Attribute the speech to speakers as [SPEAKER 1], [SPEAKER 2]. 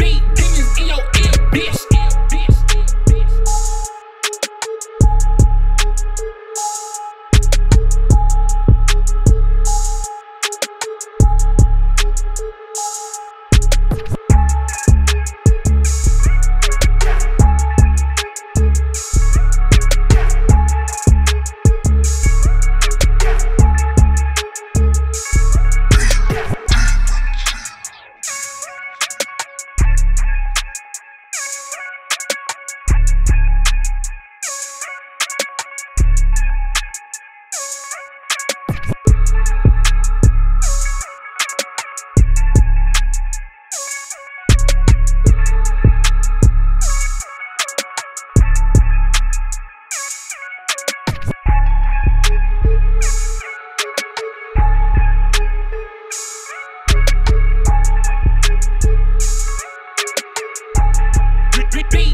[SPEAKER 1] Beat demons in your ear, bitch. Beat